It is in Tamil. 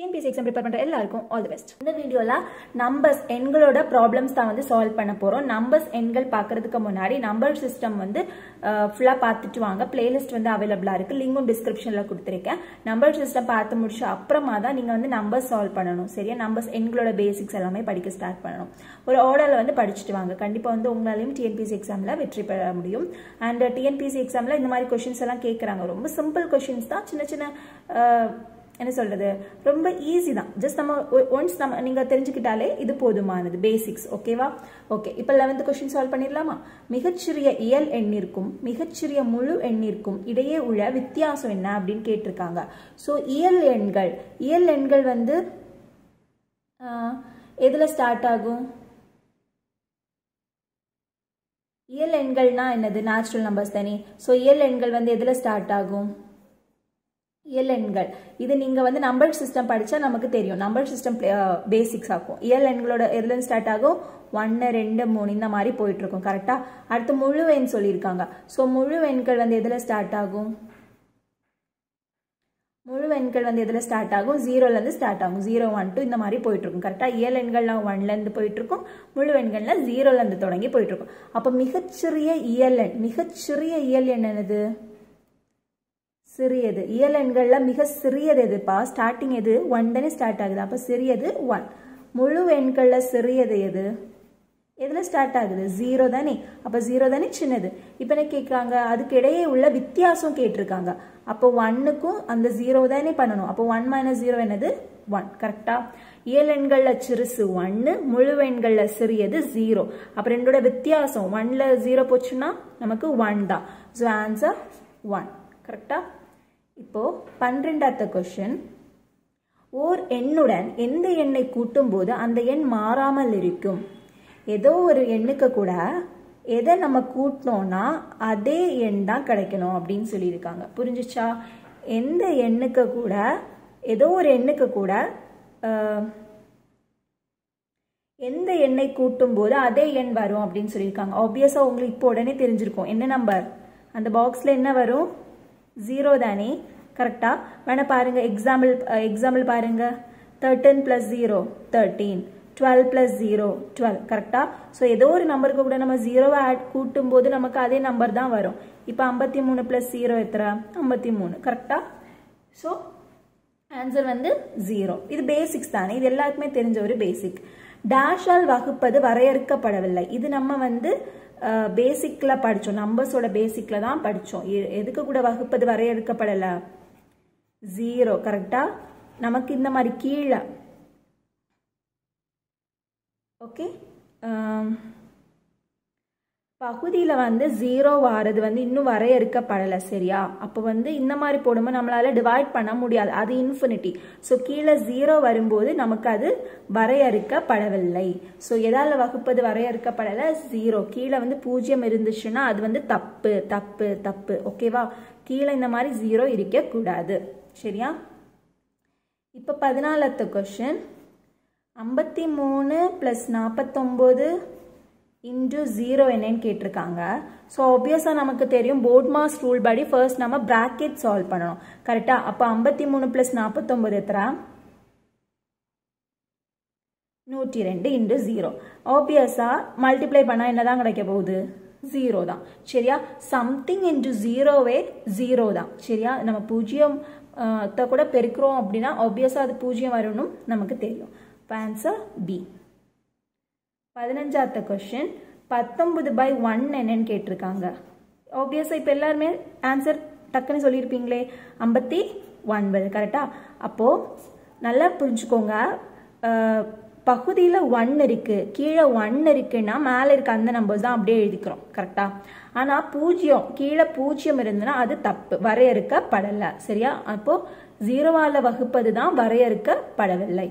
டிஎன்பிசி எக்ஸாம் ப்ரிப்பேர் பண்ணுற எல்லாருக்கும் ஆல் தி பெஸ்ட் இந்த வீடியோவில் நம்பர்ஸ் எண்களோட ப்ராப்ளம்ஸ் தான் வந்து சால்வ் பண்ண போகிறோம் நம்பர்ஸ் எண்கள் பார்க்கறதுக்கு முன்னாடி நம்பர் சிஸ்டம் வந்து ஃபுல்லாக பார்த்துட்டு வாங்க. பிளேலிஸ்ட் வந்து அவைலபிளாக இருக்குது லிங்கும் டிஸ்கிரிப்ஷனில் கொடுத்துருக்கேன். நம்பர் சிஸ்டம் பார்த்து முடிச்ச அப்புறமா தான் நீங்கள் வந்து நம்பர்ஸ் சால்வ் பண்ணணும் சரியா? நம்பர்ஸ் எண்களோட பேசிக்ஸ் எல்லாமே படிக்க ஸ்டார்ட் பண்ணணும். ஒரு ஆர்டரில் வந்து படிச்சுட்டு வாங்க. கண்டிப்பாக வந்து உங்களாலையும் டிஎன்பிஎஸ்சி எக்ஸாமில் வெற்றி பெற முடியும். அண்ட் டிஎன்பிஎஸ்சி எக்ஸாமில் இந்த மாதிரி கொஷின்ஸ் எல்லாம் கேட்குறாங்க ரொம்ப சிம்பிள் கொஷின்ஸ் தான். சின்ன சின்ன என்ன சொல்றது? ரொம்ப ஈஸி தான். ஜஸ்ட் நம்ம ஒன்ஸ் நம்ம நீங்க தெரிஞ்சுக்கிட்டாலே இது போதுமானது பேசிக்ஸ் ஓகேவா ஓகே இப்போ லெவன்த் கொஸ்டின் சால்வ் பண்ணிடலாமா? மிகச்சிறிய இயல் எண்ணிற்கும் மிகச்சிறிய முழு எண்ணிற்கும் இடையே உள்ள வித்தியாசம் என்ன அப்படின்னு கேட்டிருக்காங்க. ஸோ இயல் எண்கள். இயல் எண்கள் வந்து எதில் எதுல ஸ்டார்ட் ஆகும்? இயல் எண்கள்னா என்னது? நேச்சுரல் நம்பர்ஸ் தானே. ஸோ இயல் எண்கள் வந்து எதுல ஸ்டார்ட் ஆகும்? இயல் எண்கள். இது நீங்கள் வந்து நம்பர் சிஸ்டம் படித்தா நமக்கு தெரியும். நம்பர் சிஸ்டம் பேசிக்ஸ் ஆகும். இயல் எண்களோட எதுலேருந்து ஸ்டார்ட் ஆகும்? ஒன்று ரெண்டு மூணு இந்த மாதிரி போயிட்டுருக்கும் கரெக்டாக அடுத்து முழு எண் சொல்லியிருக்காங்க. ஸோ முழு எண்கள் வந்து எதில் ஸ்டார்ட் ஆகும்? முழு எண்கள் வந்து எதில் ஸ்டார்ட் ஆகும்? ஜீரோலேருந்து ஸ்டார்ட் ஆகும். ஜீரோ ஒன் டூ இந்த மாதிரி போயிட்டுருக்கும் கரெக்டாக இயல் எண்கள்லாம் ஒன்லேருந்து போயிட்டுருக்கும் முழு எண்கள்ல ஜீரோலேருந்து தொடங்கி போயிட்டுருக்கும் அப்போ மிகச்சிறிய இயல் எண் மிகச்சிறிய இயல் எண் என்னது? சிறியது. இயல் எண்கள்ல மிக சிறியது எதுப்பா? ஸ்டார்டிங் எது? ஒன் தானே ஸ்டார்ட் ஆகுது. அப்ப சிறியது ஒன் முழு எண்கள்ல சிறியது எது? எதுல ஸ்டார்ட் ஆகுது? ஜீரோ தானே. அப்ப ஜீரோ தானே சின்னது. இப்ப என்ன கேட்குறாங்க அதுக்கு இடையே உள்ள வித்தியாசம் கேட்டிருக்காங்க. அப்போ ஒன்னுக்கும் அந்த ஜீரோ தானே பண்ணணும். அப்போ ஒன் மைனஸ் ஜீரோ என்னது? ஒன் கரெக்டா இயல் எண்கள்ல சிறுசு ஒன்னு முழு எண்கள்ல சிறியது ஜீரோ அப்ப ரெண்டோட வித்தியாசம். ஒன்ல ஜீரோ போச்சுன்னா நமக்கு ஒன் தான். ஸோ ஆன்சர் ஒன் கரெக்டா இப்போ பன்னிரெண்டாவது கொஸ்டின் ஓர் எண்ணுடன் எந்த எண்ணை கூட்டும் போது அந்த எண் மாறாமல் இருக்கும்? ஏதோ ஒரு எண்ணுக்கு கூட எதை நம்ம கூட்டினோம்னா அதே எண் தான் கிடைக்கணும் அப்படின்னு சொல்லியிருக்காங்க. புரிஞ்சுச்சா? எந்த எண்ணுக்கு கூட ஏதோ ஒரு எண்ணுக்கு கூட எந்த எண்ணை கூட்டும் போது அதே எண் வரும் அப்படின்னு சொல்லியிருக்காங்க. ஆப்வியஸா உங்களுக்கு இப்போ உடனே தெரிஞ்சிருக்கும். என்ன நம்பர் அந்த பாக்ஸ்ல என்ன வரும்? ஜீரோ தானே கரெக்டாக வேணா பாருங்க எக்ஸாம்பிள் எக்ஸாம்பிள் பாருங்கள் thirteen plus zero thirteen twelve plus zero twelve கரெக்டாக ஸோ ஏதோ ஒரு நம்பருக்கு கூட நம்ம ஜீரோவை ஆட் கூட்டும் போது நமக்கு அதே நம்பர் தான் வரும். இப்போ ஐம்பத்தி மூணு ப்ளஸ் ஜீரோ எத்தனை? ஐம்பத்தி மூணு கரெக்டாக ஸோ ஆன்சர் வந்து ஜீரோ இது பேசிக்ஸ் தானே. இது எல்லாருக்குமே தெரிஞ்ச ஒரு பேசிக் டேஷால் வகுப்பது வரையறுக்கப்படவில்லை. இது நம்ம வந்து பேசிக்ல படிச்சோம். நம்பர்ஸோட பேசிக்ல தான் படிச்சோம். எ- எதுக்கு கூட வகுப்பது வரையறுக்கப்படல? ஜீரோ கரெக்டா நமக்கு இந்த மாதிரி கீழே. ஓகே பகுதியில் வந்து ஜீரோ வாரது வந்து இன்னும் வரையறுக்கப்படலை சரியா? அப்போ வந்து இந்த மாதிரி போடும்போது நம்மளால் டிவைட் பண்ண முடியாது. அது இன்ஃபினிட்டி ஸோ கீழே ஜீரோ வரும்போது நமக்கு அது வரையறுக்கப்படவில்லை. ஸோ எதால் வகுப்பது வரையறுக்கப்படலை? ஜீரோ கீழே வந்து பூஜ்ஜியம் இருந்துச்சுன்னா அது வந்து தப்பு தப்பு தப்பு. ஓகேவா கீழே இந்த மாதிரி ஜீரோ இருக்கக்கூடாது. சரியா? இப்போ பதினாலாவது கொஷின் ஐம்பத்தி மூணு ப்ளஸ் நாற்பத்தொம்போது இன்டு ஜீரோ என்னன்னு கேட்டிருக்காங்க. ஸோ ஆப்வியஸாக நமக்கு தெரியும் போர்ட் மாஸ் ரூல் படி ஃபர்ஸ்ட் நம்ம பிராக்கெட் சால்வ் பண்ணணும். கரெக்டாக அப்போ ஐம்பத்தி மூணு ப்ளஸ் நாற்பத்தொம்போது எத்தனை? நூற்றி ரெண்டு இன்டு ஜீரோ ஆப்வியஸாக மல்டிப்ளை பண்ணால் என்ன தான் கிடைக்க போகுது? ஜீரோ தான். சரியா? சம்திங் இன்டு ஜீரோவே ஜீரோ தான். சரியா? நம்ம பூஜ்ஜியம் கூட பெருக்கிறோம் அப்படின்னா ஆப்வியஸாக அது பூஜ்ஜியம் வரணும் நமக்கு தெரியும். ஆன்சர் பி பதினஞ்சாவது கொஸ்டின் பத்தொன்பது பை ஒன் என்னன்னு கேட்டிருக்காங்க. ஆப்வியஸாக இப்போ எல்லாருமே ஆன்சர் டக்குன்னு சொல்லியிருப்பீங்களே. ஐம்பத்தி ஒன்பது கரெக்டா அப்போது நல்லா புரிஞ்சுக்கோங்க. பகுதியில் ஒன் இருக்கு கீழே ஒன் இருக்குன்னா மேலே இருக்க அந்த நம்பர்ஸ் தான் அப்படியே எழுதிக்கிறோம் கரெக்டா ஆனால் பூஜ்ஜியம் கீழே பூஜ்ஜியம் இருந்ததுன்னா அது தப்பு வரையறுக்கப்படலை சரியா? அப்போ ஜீரோவால் வகுப்பது தான் வரையறுக்கப்படவில்லை.